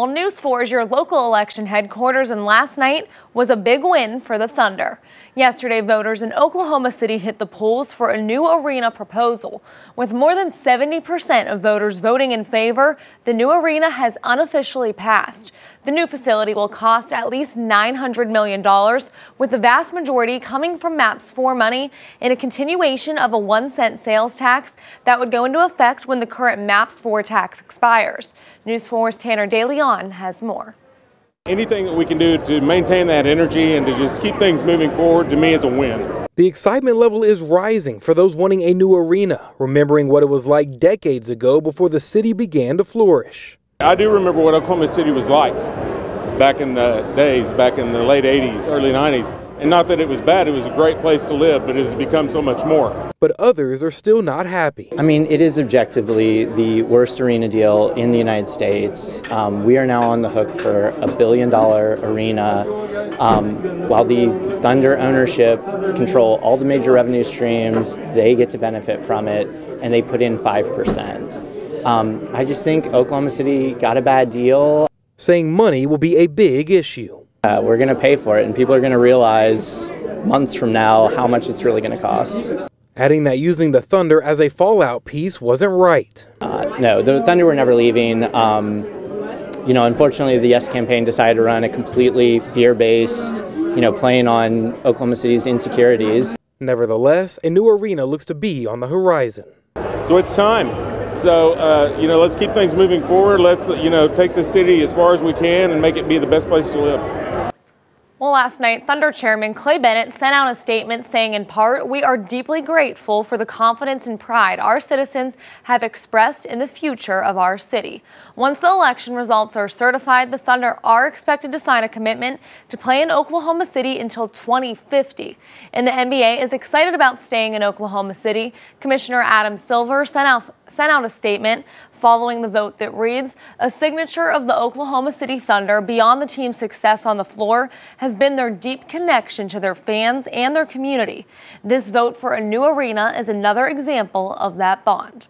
Well, News 4 is your local election headquarters, and last night was a big win for the Thunder. Yesterday, voters in Oklahoma City hit the polls for a new arena proposal. With more than 70% of voters voting in favor, the new arena has unofficially passed. The new facility will cost at least $900 million, with the vast majority coming from MAPS 4 money in a continuation of a one cent sales tax that would go into effect when the current MAPS 4 tax expires. News 4's Tanner DeLeon has more. Anything that we can do to maintain that energy and to just keep things moving forward to me is a win. The excitement level is rising for those wanting a new arena, remembering what it was like decades ago before the city began to flourish. I do remember what Oklahoma City was like back in the days, back in the late 80s, early 90s. And not that it was bad, it was a great place to live, but it has become so much more. But others are still not happy. I mean, it is objectively the worst arena deal in the United States. Um, we are now on the hook for a billion dollar arena, um, while the Thunder ownership control all the major revenue streams, they get to benefit from it, and they put in 5%. Um, I just think Oklahoma City got a bad deal. Saying money will be a big issue. Uh, we're going to pay for it, and people are going to realize months from now how much it's really going to cost. Adding that using the Thunder as a fallout piece wasn't right. Uh, no, the Thunder were never leaving. Um, you know, unfortunately, the Yes campaign decided to run a completely fear-based, you know, playing on Oklahoma City's insecurities. Nevertheless, a new arena looks to be on the horizon. So it's time. So, uh, you know, let's keep things moving forward. Let's, you know, take the city as far as we can and make it be the best place to live. Well, last night, Thunder Chairman Clay Bennett sent out a statement saying, in part, we are deeply grateful for the confidence and pride our citizens have expressed in the future of our city. Once the election results are certified, the Thunder are expected to sign a commitment to play in Oklahoma City until 2050. And the NBA is excited about staying in Oklahoma City. Commissioner Adam Silver sent out, sent out a statement following the vote that reads, a signature of the Oklahoma City Thunder beyond the team's success on the floor has been their deep connection to their fans and their community. This vote for a new arena is another example of that bond.